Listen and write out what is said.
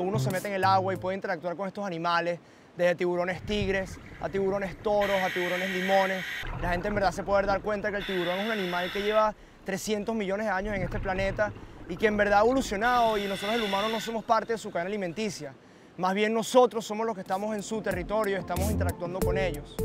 cuando uno se mete en el agua y puede interactuar con estos animales, desde tiburones tigres, a tiburones toros, a tiburones limones, la gente en verdad se puede dar cuenta que el tiburón es un animal que lleva 300 millones de años en este planeta y que en verdad ha evolucionado y nosotros el humano no somos parte de su cadena alimenticia. Más bien nosotros somos los que estamos en su territorio, estamos interactuando con ellos.